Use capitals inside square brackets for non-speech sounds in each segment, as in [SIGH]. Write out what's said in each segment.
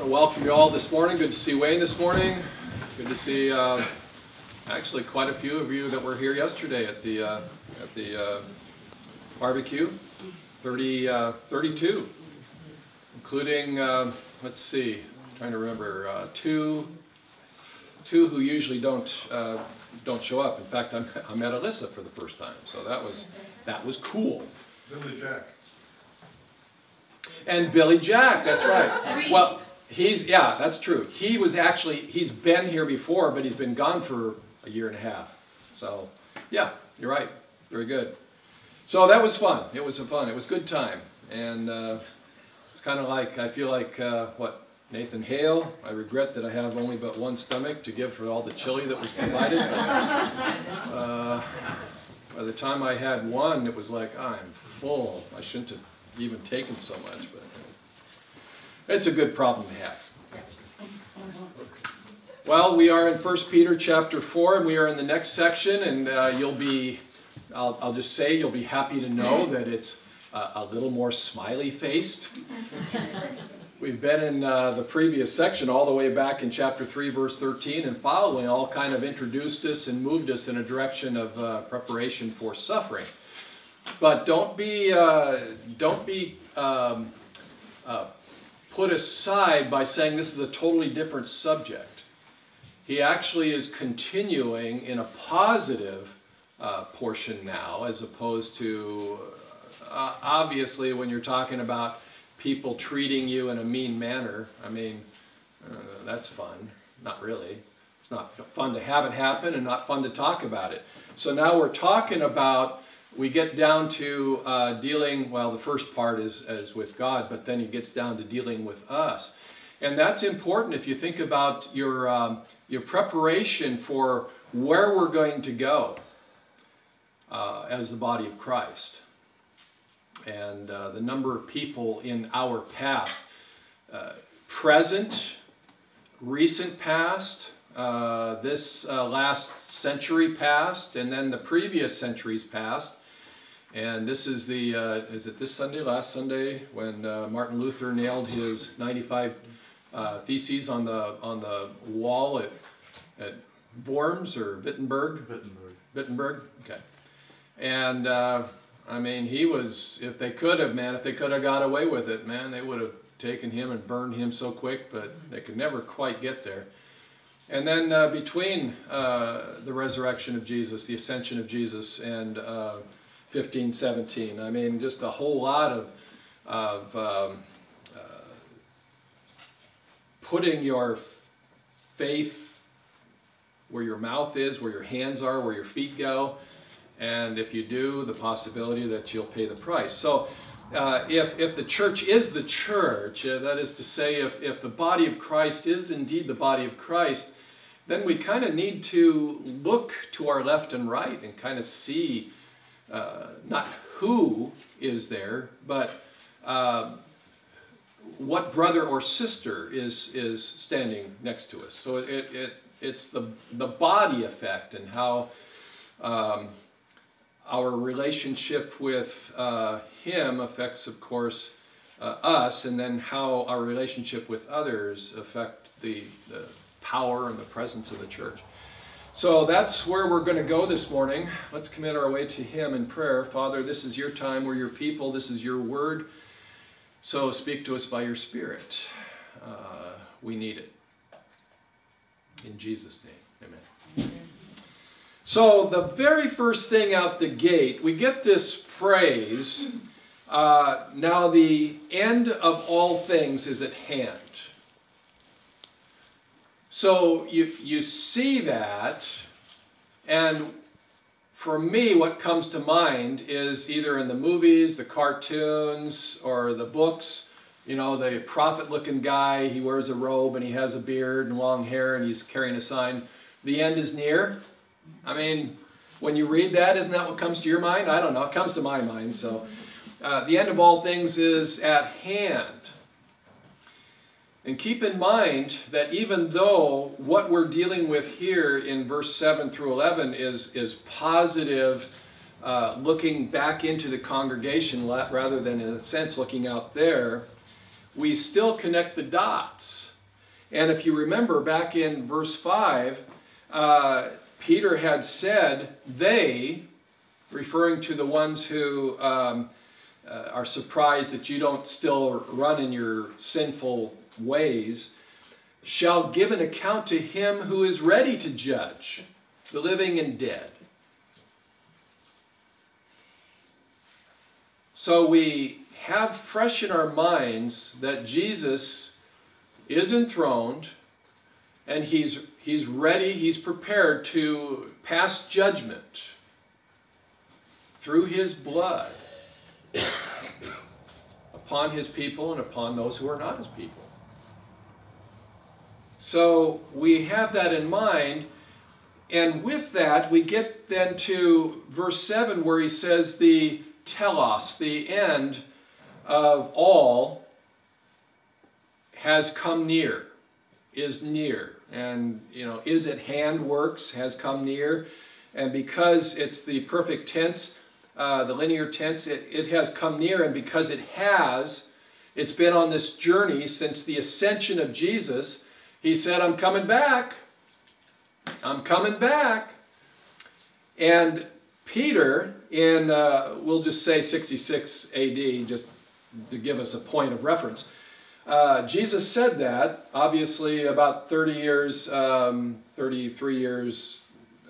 want to welcome you all this morning. Good to see Wayne this morning. Good to see uh, actually quite a few of you that were here yesterday at the uh, at the uh, barbecue. 30, uh, 32, including uh, let's see, I'm trying to remember uh, two two who usually don't uh, don't show up. In fact, I'm, I met Alyssa for the first time, so that was that was cool. Billy Jack. And Billy Jack, that's right. Well, he's, yeah, that's true. He was actually, he's been here before, but he's been gone for a year and a half. So, yeah, you're right. Very good. So that was fun. It was a fun. It was good time. And uh, it's kind of like, I feel like, uh, what, Nathan Hale, I regret that I have only but one stomach to give for all the chili that was provided. [LAUGHS] uh, by the time I had one, it was like, I'm full. I shouldn't have even taken so much, but it's a good problem to have. Well, we are in 1 Peter chapter 4, and we are in the next section, and uh, you'll be, I'll, I'll, just say, you'll be happy to know that it's uh, a little more smiley-faced. We've been in uh, the previous section all the way back in chapter 3, verse 13, and following all kind of introduced us and moved us in a direction of uh, preparation for suffering. But don't be, uh, don't be um, uh, put aside by saying this is a totally different subject. He actually is continuing in a positive uh, portion now, as opposed to uh, obviously when you're talking about people treating you in a mean manner. I mean, uh, that's fun. Not really. It's not fun to have it happen and not fun to talk about it. So now we're talking about we get down to uh, dealing, well, the first part is, is with God, but then he gets down to dealing with us. And that's important if you think about your, um, your preparation for where we're going to go uh, as the body of Christ. And uh, the number of people in our past, uh, present, recent past, uh, this uh, last century past, and then the previous centuries past, and this is the, uh, is it this Sunday, last Sunday, when uh, Martin Luther nailed his 95 uh, theses on the, on the wall at, at Worms or Wittenberg? Wittenberg. Wittenberg, okay. And uh, I mean, he was, if they could have, man, if they could have got away with it, man, they would have taken him and burned him so quick, but they could never quite get there. And then uh, between uh, the resurrection of Jesus, the ascension of Jesus, and 15, 17. I mean, just a whole lot of, of um, uh, putting your faith where your mouth is, where your hands are, where your feet go. And if you do, the possibility that you'll pay the price. So uh, if, if the church is the church, uh, that is to say, if, if the body of Christ is indeed the body of Christ, then we kind of need to look to our left and right and kind of see uh, not who is there, but uh, what brother or sister is, is standing next to us. So it, it, it's the, the body effect and how um, our relationship with uh, him affects, of course, uh, us, and then how our relationship with others affect the, the power and the presence of the church. So that's where we're going to go this morning. Let's commit our way to Him in prayer. Father, this is your time. We're your people. This is your word. So speak to us by your Spirit. Uh, we need it. In Jesus' name, amen. So, the very first thing out the gate, we get this phrase uh, now the end of all things is at hand. So you, you see that, and for me, what comes to mind is either in the movies, the cartoons, or the books, you know, the prophet-looking guy, he wears a robe and he has a beard and long hair and he's carrying a sign, the end is near. I mean, when you read that, isn't that what comes to your mind? I don't know, it comes to my mind. So uh, the end of all things is at hand. And keep in mind that even though what we're dealing with here in verse 7 through 11 is, is positive, uh, looking back into the congregation rather than in a sense looking out there, we still connect the dots. And if you remember back in verse 5, uh, Peter had said, they, referring to the ones who um, uh, are surprised that you don't still run in your sinful ways, shall give an account to him who is ready to judge the living and dead. So we have fresh in our minds that Jesus is enthroned and he's, he's ready, he's prepared to pass judgment through his blood upon his people and upon those who are not his people. So we have that in mind, and with that we get then to verse 7 where he says the telos, the end of all, has come near, is near. And, you know, is at hand works, has come near. And because it's the perfect tense, uh, the linear tense, it, it has come near. And because it has, it's been on this journey since the ascension of Jesus. He said, I'm coming back. I'm coming back. And Peter, in, uh, we'll just say 66 AD, just to give us a point of reference, uh, Jesus said that, obviously about 30 years, um, 33 years,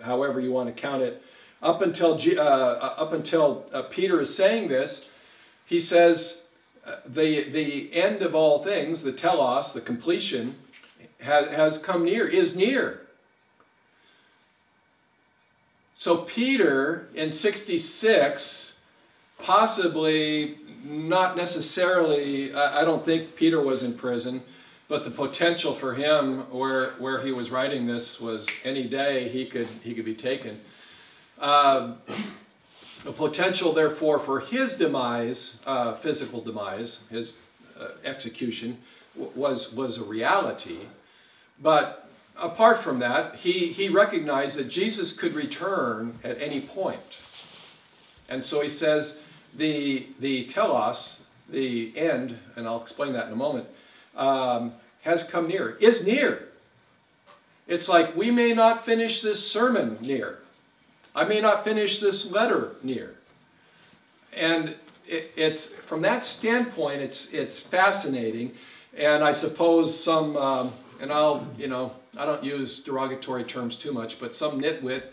however you want to count it, up until, G, uh, uh up until uh, Peter is saying this, he says, uh, the, the end of all things, the telos, the completion, has, has come near, is near. So Peter in 66, possibly not necessarily, I don't think Peter was in prison, but the potential for him where, where he was writing this was any day he could, he could be taken. Uh, the potential, therefore, for his demise, uh, physical demise, his uh, execution, was, was a reality. But apart from that, he, he recognized that Jesus could return at any point. And so he says the, the telos, the end, and I'll explain that in a moment, um, has come near, is near. It's like we may not finish this sermon near. I may not finish this letter near. And it, it's from that standpoint, it's, it's fascinating. And I suppose some, um, and I'll, you know, I don't use derogatory terms too much, but some nitwit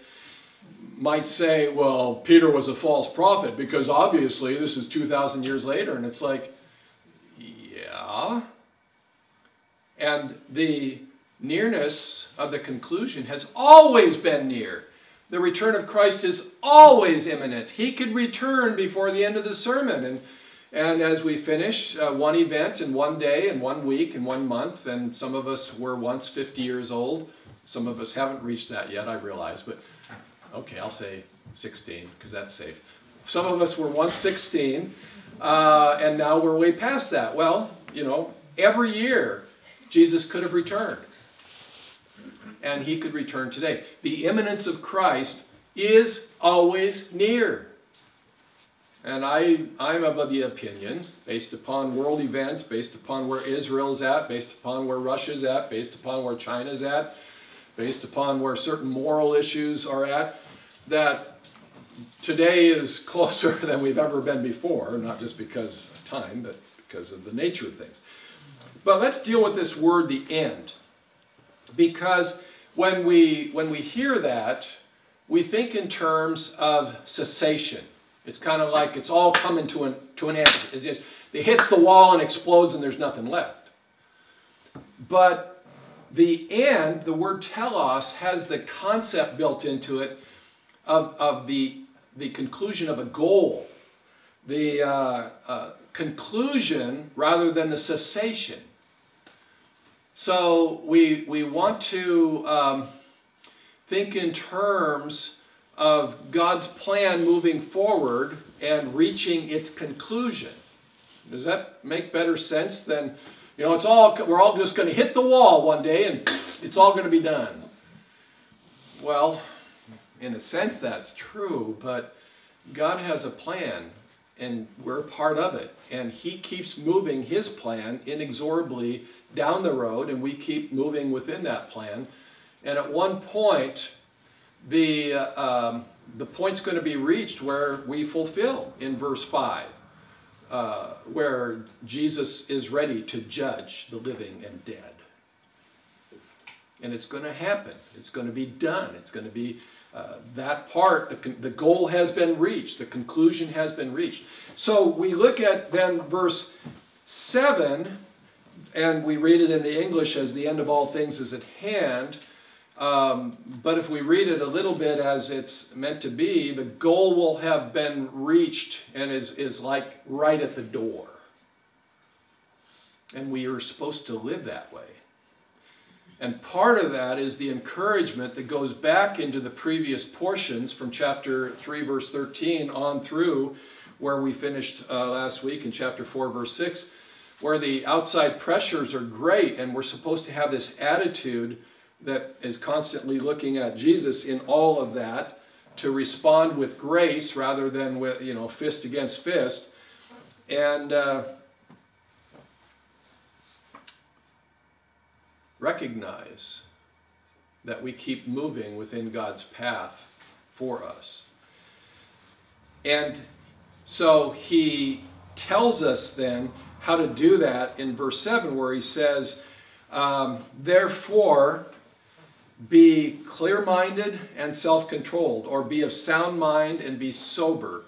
might say, well, Peter was a false prophet because obviously this is 2,000 years later. And it's like, yeah. And the nearness of the conclusion has always been near. The return of Christ is always imminent. He could return before the end of the sermon. And and as we finish uh, one event in one day and one week and one month, and some of us were once 50 years old, some of us haven't reached that yet, I realize, but okay, I'll say 16 because that's safe. Some of us were once 16, uh, and now we're way past that. Well, you know, every year Jesus could have returned, and he could return today. The imminence of Christ is always near. And I, I'm of the opinion, based upon world events, based upon where Israel's at, based upon where Russia's at, based upon where China's at, based upon where certain moral issues are at, that today is [LAUGHS] closer than we've ever been before, not just because of time, but because of the nature of things. But let's deal with this word, the end. Because when we, when we hear that, we think in terms of cessation. It's kind of like it's all coming to an, to an end. It, just, it hits the wall and explodes and there's nothing left. But the end, the word telos, has the concept built into it of, of the, the conclusion of a goal. The uh, uh, conclusion rather than the cessation. So we, we want to um, think in terms of God's plan moving forward and reaching its conclusion. Does that make better sense than, you know, it's all, we're all just going to hit the wall one day and it's all going to be done. Well, in a sense that's true, but God has a plan and we're part of it. And He keeps moving His plan inexorably down the road, and we keep moving within that plan. And at one point, the, uh, um, the point's going to be reached where we fulfill in verse 5, uh, where Jesus is ready to judge the living and dead. And it's going to happen. It's going to be done. It's going to be uh, that part, the, the goal has been reached, the conclusion has been reached. So we look at then verse 7, and we read it in the English as the end of all things is at hand. Um, but if we read it a little bit as it's meant to be, the goal will have been reached and is, is like right at the door. And we are supposed to live that way. And part of that is the encouragement that goes back into the previous portions from chapter 3, verse 13 on through where we finished uh, last week in chapter 4, verse 6, where the outside pressures are great and we're supposed to have this attitude that is constantly looking at Jesus in all of that to respond with grace rather than with, you know, fist against fist. And uh, recognize that we keep moving within God's path for us. And so he tells us then how to do that in verse 7, where he says, um, Therefore, be clear minded and self controlled, or be of sound mind and be sober.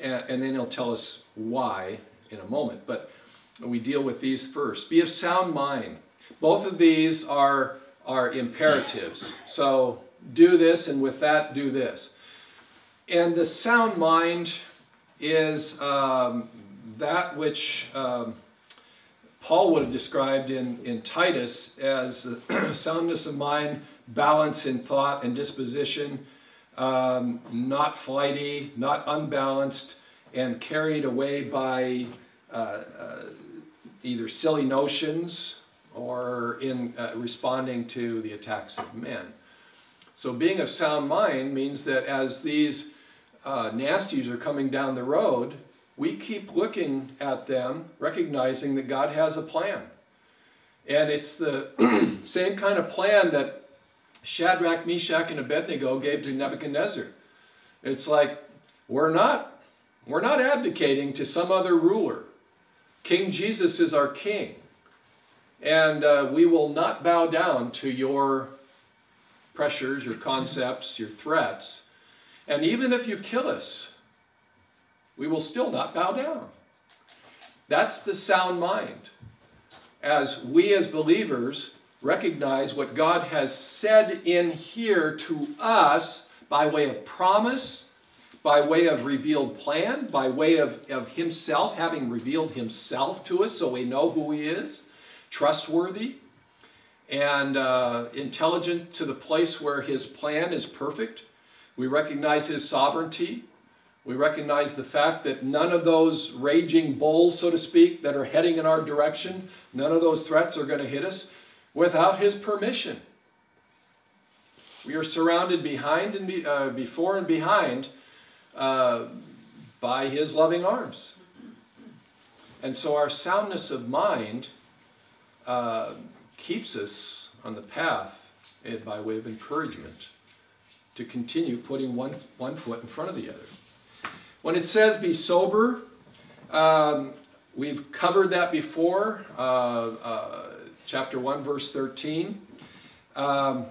And, and then he'll tell us why in a moment. But we deal with these first. Be of sound mind. Both of these are, are imperatives. So do this, and with that, do this. And the sound mind is um, that which um, Paul would have described in, in Titus as [CLEARS THROAT] soundness of mind, balance in thought and disposition, um, not flighty, not unbalanced, and carried away by uh, uh, either silly notions or in uh, responding to the attacks of men. So being of sound mind means that as these uh, nasties are coming down the road, we keep looking at them, recognizing that God has a plan. And it's the [CLEARS THROAT] same kind of plan that Shadrach, Meshach, and Abednego gave to Nebuchadnezzar. It's like, we're not, we're not abdicating to some other ruler. King Jesus is our king. And uh, we will not bow down to your pressures, your concepts, your threats. And even if you kill us, we will still not bow down. That's the sound mind. As we as believers recognize what God has said in here to us by way of promise, by way of revealed plan, by way of, of Himself having revealed Himself to us so we know who He is, trustworthy, and uh, intelligent to the place where His plan is perfect. We recognize His sovereignty. We recognize the fact that none of those raging bulls, so to speak, that are heading in our direction, none of those threats are going to hit us without His permission. We are surrounded behind and be, uh, before and behind uh, by His loving arms. And so our soundness of mind uh, keeps us on the path and by way of encouragement to continue putting one, one foot in front of the other. When it says be sober, um, we've covered that before, uh, uh, chapter 1, verse 13, um,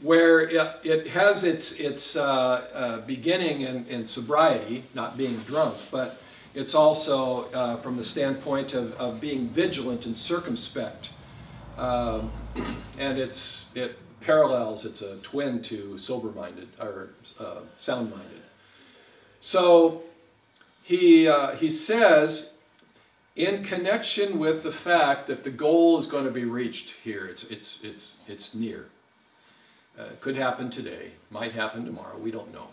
where it, it, has its, its uh, uh, beginning in, in, sobriety, not being drunk, but it's also uh, from the standpoint of, of being vigilant and circumspect. Um, and it's, it parallels, it's a twin to sober-minded, or uh, sound-minded. So he, uh, he says, in connection with the fact that the goal is going to be reached here, it's, it's, it's, it's near. Uh, could happen today, might happen tomorrow, we don't know.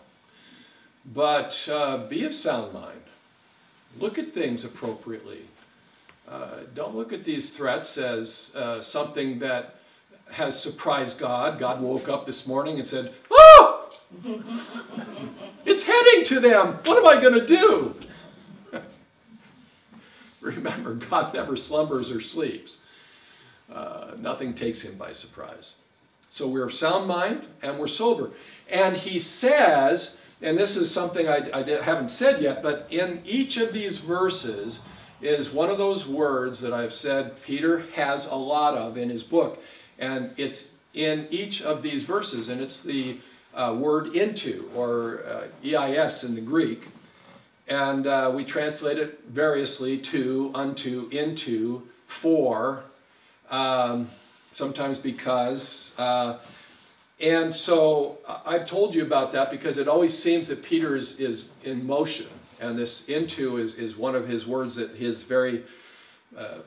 But uh, be of sound mind. Look at things appropriately. Uh, don't look at these threats as uh, something that has surprised God. God woke up this morning and said, Oh, [LAUGHS] it's heading to them. What am I going to do? Remember, God never slumbers or sleeps. Uh, nothing takes him by surprise. So we're of sound mind and we're sober. And he says, and this is something I, I haven't said yet, but in each of these verses is one of those words that I've said Peter has a lot of in his book. And it's in each of these verses, and it's the uh, word into, or uh, EIS in the Greek. And uh, we translate it variously to, unto, into, for, um, sometimes because. Uh, and so I've told you about that because it always seems that Peter is, is in motion. And this into is, is one of his words that is very uh,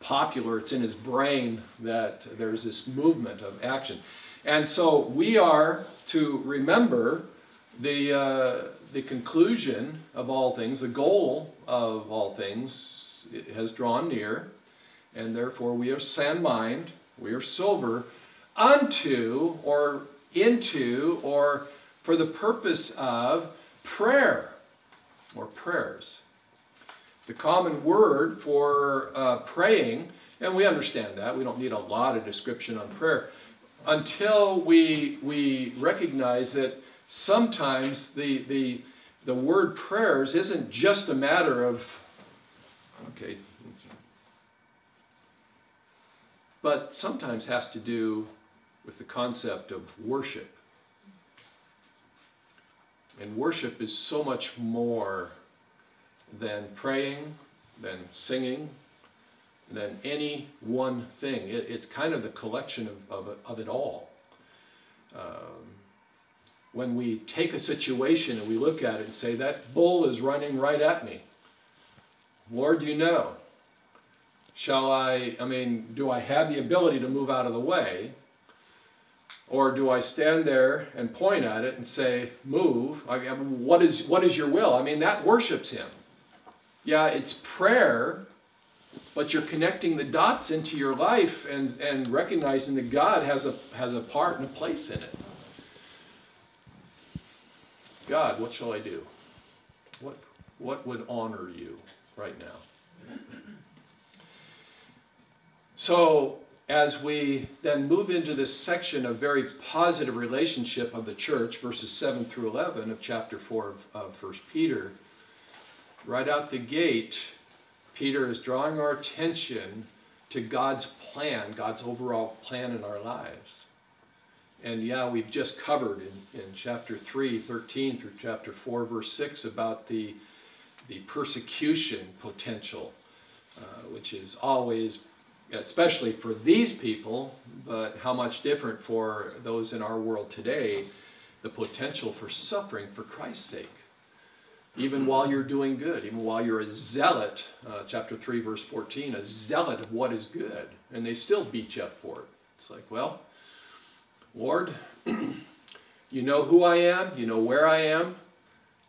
popular, it's in his brain that there's this movement of action. And so we are to remember the, uh, the conclusion of all things, the goal of all things has drawn near, and therefore we are sound mind, we are sober, unto or into or for the purpose of prayer or prayers. The common word for uh, praying, and we understand that, we don't need a lot of description on prayer, until we, we recognize that sometimes the, the, the word prayers isn't just a matter of, okay, but sometimes has to do with the concept of worship. And worship is so much more than praying, than singing, than any one thing. It, it's kind of the collection of, of, of it all. Um, when we take a situation and we look at it and say, that bull is running right at me. Lord, you know. Shall I, I mean, do I have the ability to move out of the way? Or do I stand there and point at it and say, move? I mean, what, is, what is your will? I mean, that worships him. Yeah, it's prayer, but you're connecting the dots into your life and, and recognizing that God has a, has a part and a place in it. God, what shall I do? What, what would honor you right now? So as we then move into this section of very positive relationship of the church, verses 7 through 11 of chapter 4 of, of 1 Peter, right out the gate, Peter is drawing our attention to God's plan, God's overall plan in our lives. And yeah, we've just covered in, in chapter 3, 13 through chapter 4, verse 6 about the, the persecution potential, uh, which is always especially for these people, but how much different for those in our world today, the potential for suffering for Christ's sake. Even while you're doing good, even while you're a zealot, uh, chapter 3, verse 14, a zealot of what is good, and they still beat you up for it. It's like, well, Lord, [CLEARS THROAT] you know who I am, you know where I am,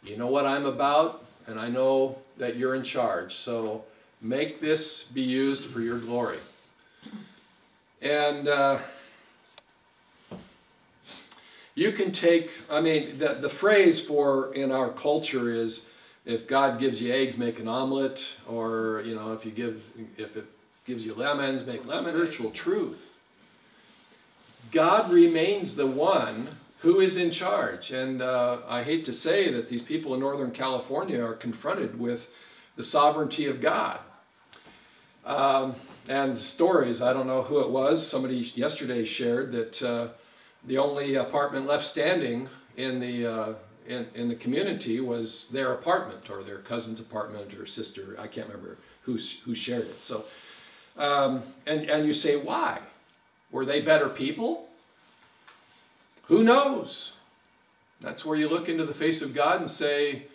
you know what I'm about, and I know that you're in charge. So make this be used for your glory. And uh, you can take, I mean, the, the phrase for in our culture is if God gives you eggs, make an omelet, or, you know, if you give, if it gives you lemons, make lemon. Spiritual truth. God remains the one who is in charge. And uh, I hate to say that these people in Northern California are confronted with the sovereignty of God. Um, and stories. I don't know who it was. Somebody yesterday shared that uh, the only apartment left standing in the uh, in, in the community was their apartment or their cousin's apartment or sister. I can't remember who who shared it. So, um, and and you say why? Were they better people? Who knows? That's where you look into the face of God and say,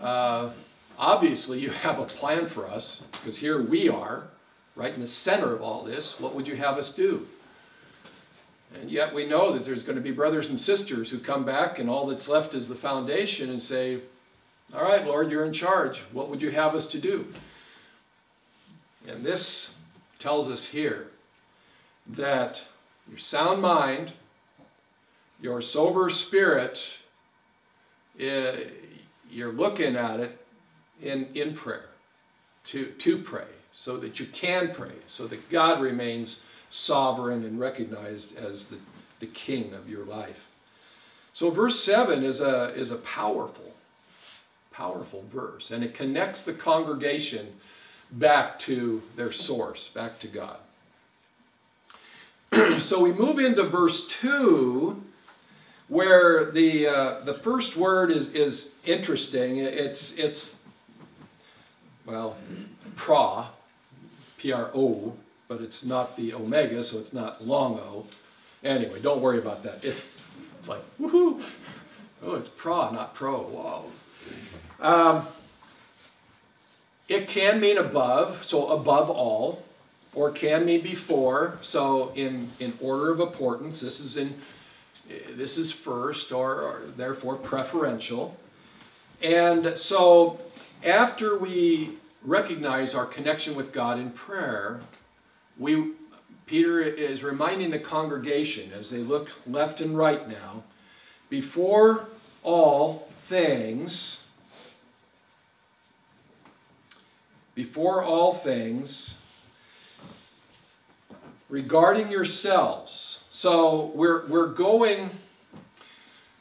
uh, obviously you have a plan for us because here we are right in the center of all this, what would you have us do? And yet we know that there's going to be brothers and sisters who come back and all that's left is the foundation and say, all right, Lord, you're in charge. What would you have us to do? And this tells us here that your sound mind, your sober spirit, eh, you're looking at it in, in prayer, to, to pray, so that you can pray, so that God remains sovereign and recognized as the, the king of your life. So verse 7 is a, is a powerful, powerful verse, and it connects the congregation back to their source, back to God. [CLEARS THROAT] so we move into verse 2, where the, uh, the first word is, is interesting. It's, it's, well, pra, P-R-O, but it's not the omega, so it's not long O. Anyway, don't worry about that. It, it's like, woohoo! Oh, it's pra, not pro. Wow. Um, it can mean above, so above all, or can mean before. So in, in order of importance, this is in this is first, or, or therefore preferential. And so after we recognize our connection with God in prayer, we Peter is reminding the congregation as they look left and right now, before all things, before all things, regarding yourselves. So we're, we're going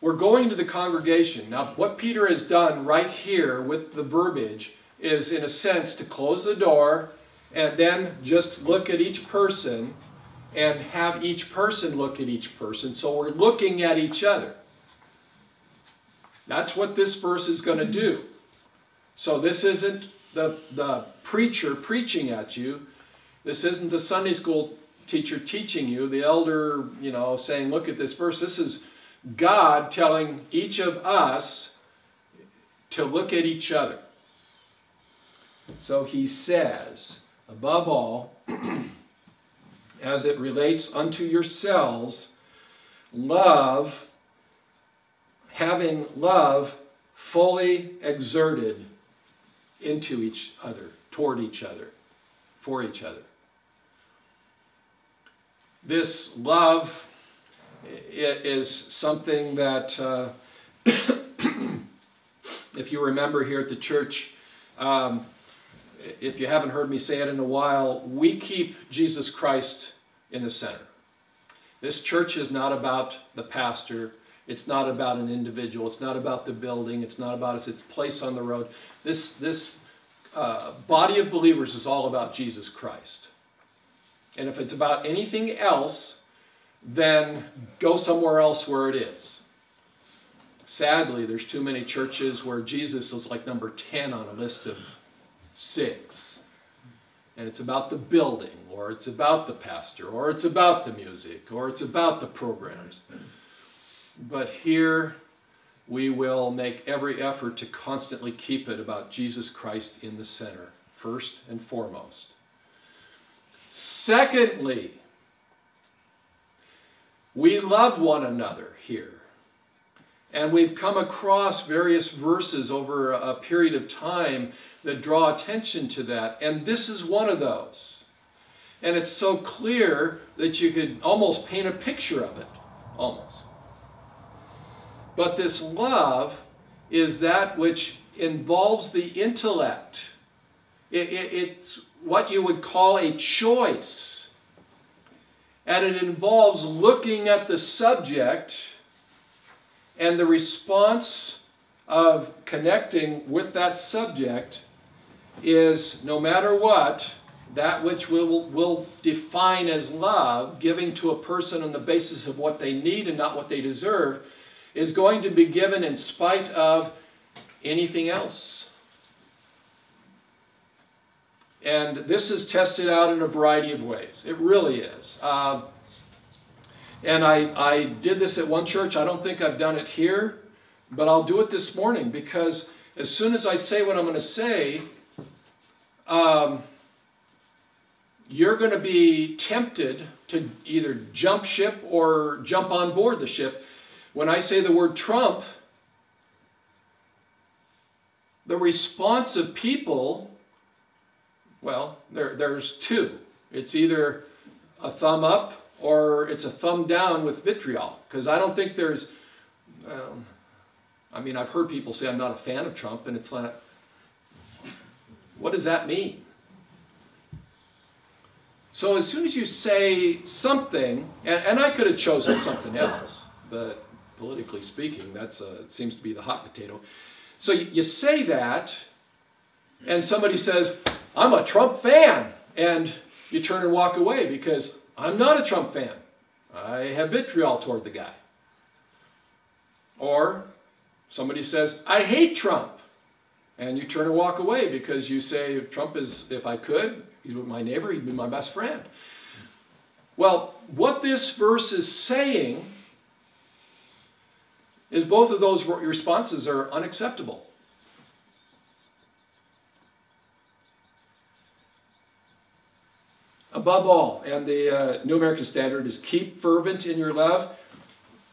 we're going to the congregation. Now, what Peter has done right here with the verbiage is, in a sense, to close the door and then just look at each person and have each person look at each person. So we're looking at each other. That's what this verse is going to do. So this isn't the, the preacher preaching at you. This isn't the Sunday school teacher teaching you, the elder, you know, saying, look at this verse. This is God telling each of us to look at each other. So he says, above all, [CLEARS THROAT] as it relates unto yourselves, love, having love fully exerted into each other, toward each other, for each other. This love is something that, uh, [COUGHS] if you remember here at the church, um, if you haven't heard me say it in a while, we keep Jesus Christ in the center. This church is not about the pastor. It's not about an individual. It's not about the building. It's not about its place on the road. This, this uh, body of believers is all about Jesus Christ. And if it's about anything else, then go somewhere else where it is. Sadly, there's too many churches where Jesus is like number 10 on a list of six. And it's about the building, or it's about the pastor, or it's about the music, or it's about the programs. But here we will make every effort to constantly keep it about Jesus Christ in the center, first and foremost. Secondly, we love one another here. And we've come across various verses over a period of time that draw attention to that. And this is one of those. And it's so clear that you could almost paint a picture of it. Almost. But this love is that which involves the intellect. It, it, it's what you would call a choice. And it involves looking at the subject and the response of connecting with that subject is no matter what, that which we'll, will define as love, giving to a person on the basis of what they need and not what they deserve, is going to be given in spite of anything else. And this is tested out in a variety of ways. It really is. Uh, and I, I did this at one church. I don't think I've done it here, but I'll do it this morning because as soon as I say what I'm going to say, um, you're going to be tempted to either jump ship or jump on board the ship. When I say the word Trump, the response of people well, there, there's two. It's either a thumb up or it's a thumb down with vitriol. Because I don't think there's, um, I mean, I've heard people say I'm not a fan of Trump, and it's like, what does that mean? So as soon as you say something, and, and I could have chosen something else, but politically speaking, that seems to be the hot potato. So you, you say that, and somebody says, I'm a Trump fan, and you turn and walk away because I'm not a Trump fan. I have vitriol toward the guy. Or somebody says, I hate Trump. And you turn and walk away because you say, Trump is, if I could, he's my neighbor, he'd be my best friend. Well, what this verse is saying is both of those responses are unacceptable. Above all, and the uh, New American Standard is keep fervent in your love.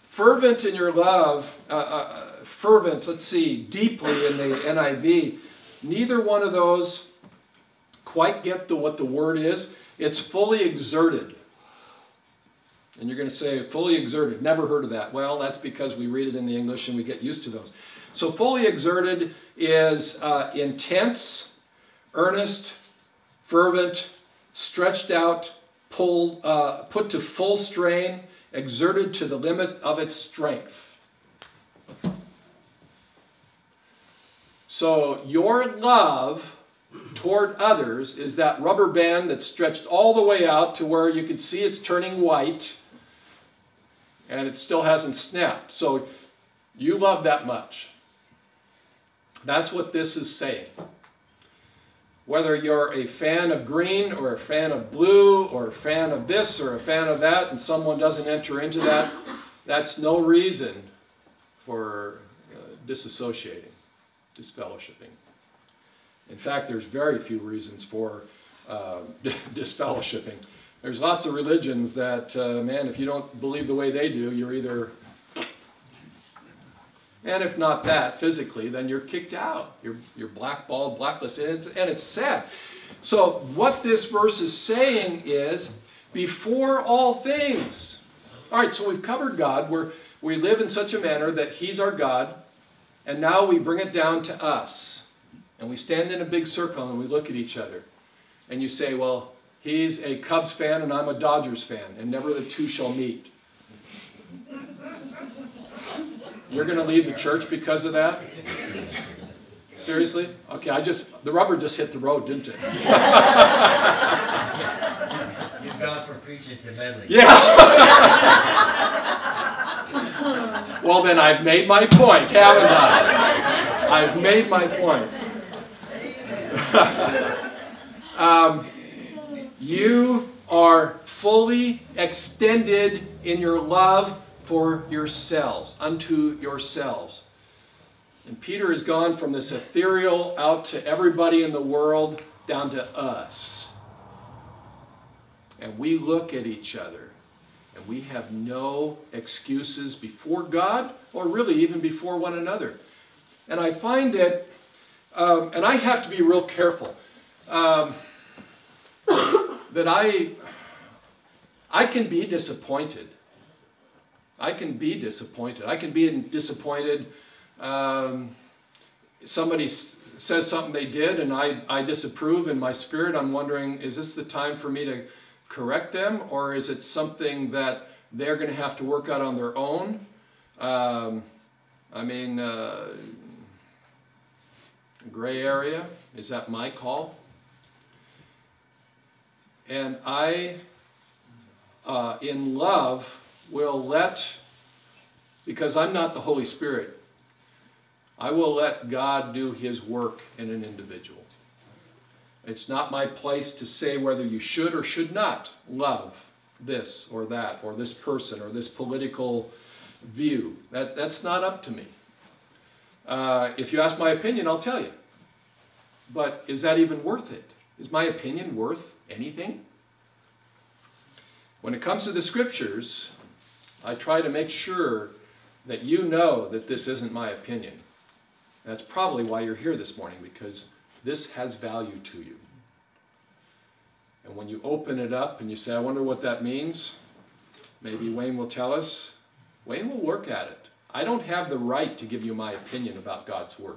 Fervent in your love, uh, uh, fervent, let's see, deeply in the NIV. Neither one of those quite get to what the word is. It's fully exerted. And you're going to say, fully exerted. Never heard of that. Well, that's because we read it in the English and we get used to those. So fully exerted is uh, intense, earnest, fervent, stretched out, pulled, uh, put to full strain, exerted to the limit of its strength. So your love toward others is that rubber band that's stretched all the way out to where you can see it's turning white and it still hasn't snapped. So you love that much. That's what this is saying. Whether you're a fan of green or a fan of blue or a fan of this or a fan of that and someone doesn't enter into that, that's no reason for uh, disassociating, disfellowshipping. In fact, there's very few reasons for uh, [LAUGHS] disfellowshipping. There's lots of religions that, uh, man, if you don't believe the way they do, you're either, and if not that physically, then you're kicked out. You're, you're blackballed, blacklisted, and it's, and it's sad. So what this verse is saying is, before all things. All right, so we've covered God. We're, we live in such a manner that He's our God, and now we bring it down to us. And we stand in a big circle and we look at each other. And you say, well, He's a Cubs fan and I'm a Dodgers fan, and never the two shall meet. You're going to leave the church because of that? Seriously? Okay, I just, the rubber just hit the road, didn't it? You've gone from preaching to meddling. Yeah. well, then I've made my point, haven't I? I've made my point. [LAUGHS] um, you are fully extended in your love for yourselves, unto yourselves. And Peter has gone from this ethereal out to everybody in the world down to us. And we look at each other and we have no excuses before God or really even before one another. And I find that, um, and I have to be real careful. Um, [COUGHS] that I, I can be disappointed. I can be disappointed. I can be disappointed. Um, somebody says something they did and I, I disapprove in my spirit. I'm wondering, is this the time for me to correct them or is it something that they're going to have to work out on their own? Um, I mean, uh, gray area, is that my call? And I, uh, in love, will let, because I'm not the Holy Spirit, I will let God do His work in an individual. It's not my place to say whether you should or should not love this or that, or this person, or this political view. That, that's not up to me. Uh, if you ask my opinion, I'll tell you. But is that even worth it? Is my opinion worth anything? When it comes to the scriptures, I try to make sure that you know that this isn't my opinion. That's probably why you're here this morning, because this has value to you. And when you open it up and you say, I wonder what that means, Maybe Wayne will tell us. Wayne will work at it. I don't have the right to give you my opinion about God's Word.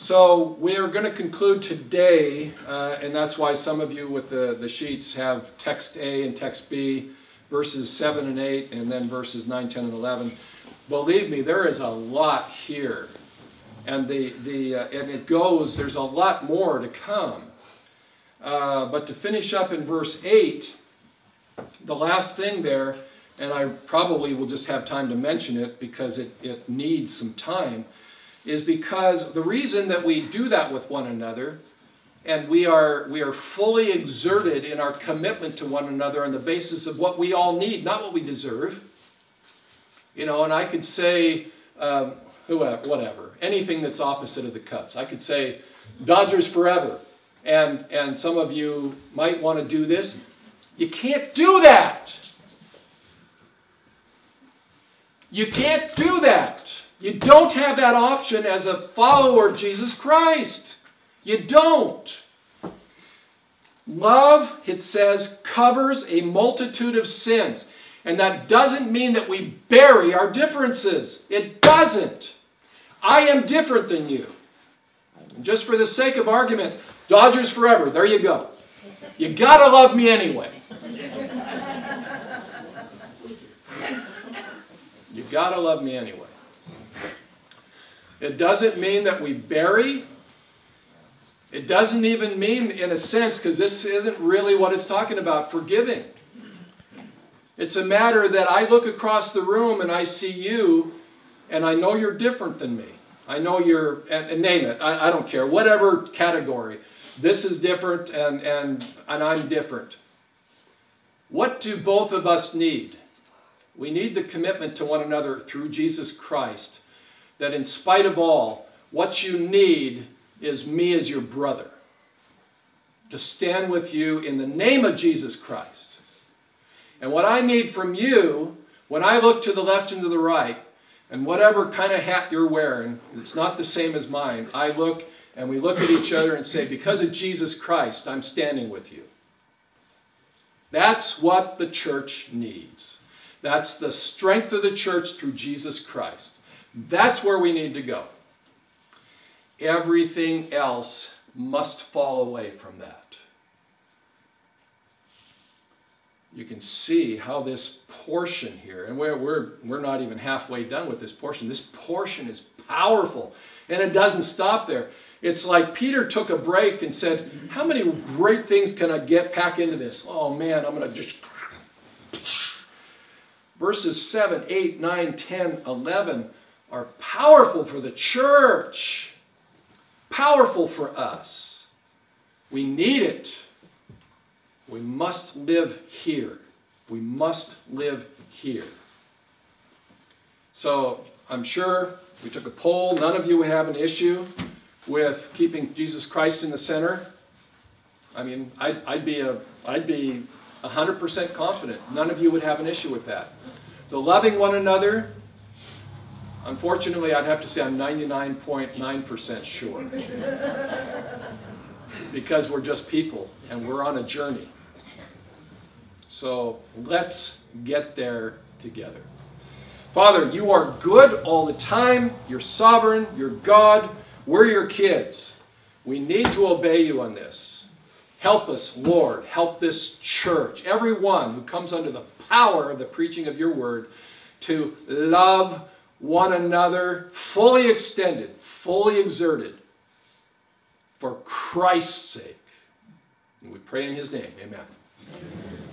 So we're going to conclude today, uh, and that's why some of you with the, the sheets have text A and text B, verses 7 and 8, and then verses 9, 10, and 11. Believe me, there is a lot here. And, the, the, uh, and it goes, there's a lot more to come. Uh, but to finish up in verse 8, the last thing there, and I probably will just have time to mention it because it, it needs some time, is because the reason that we do that with one another and we are, we are fully exerted in our commitment to one another on the basis of what we all need, not what we deserve. You know, and I could say, um, whoever, whatever, anything that's opposite of the Cubs. I could say, Dodgers forever. And, and some of you might want to do this. You can't do that. You can't do that. You don't have that option as a follower of Jesus Christ. You don't. Love, it says, covers a multitude of sins. And that doesn't mean that we bury our differences. It doesn't. I am different than you. just for the sake of argument, Dodgers forever. There you go. You got to love me anyway. You got to love me anyway. It doesn't mean that we bury. It doesn't even mean, in a sense, because this isn't really what it's talking about, forgiving. It's a matter that I look across the room and I see you, and I know you're different than me. I know you're, and, and name it, I, I don't care, whatever category. This is different, and, and, and I'm different. What do both of us need? We need the commitment to one another through Jesus Christ that in spite of all, what you need is me as your brother. To stand with you in the name of Jesus Christ. And what I need from you, when I look to the left and to the right, and whatever kind of hat you're wearing, it's not the same as mine, I look and we look at each other and say, because of Jesus Christ, I'm standing with you. That's what the church needs. That's the strength of the church through Jesus Christ. That's where we need to go. Everything else must fall away from that. You can see how this portion here, and we're, we're, we're not even halfway done with this portion. This portion is powerful, and it doesn't stop there. It's like Peter took a break and said, How many great things can I get pack into this? Oh man, I'm going to just. Verses 7, 8, 9, 10, 11 are powerful for the church, powerful for us. We need it. We must live here. We must live here. So I'm sure we took a poll. None of you would have an issue with keeping Jesus Christ in the center. I mean, I'd, I'd be a, I'd be 100% confident. None of you would have an issue with that. The loving one another, Unfortunately, I'd have to say I'm 99.9% sure. because we're just people and we're on a journey. So let's get there together. Father, you are good all the time. You're sovereign. You're God. We're your kids. We need to obey you on this. Help us, Lord. Help this church, everyone who comes under the power of the preaching of your word, to love one another, fully extended, fully exerted, for Christ's sake. And we pray in his name. Amen. Amen.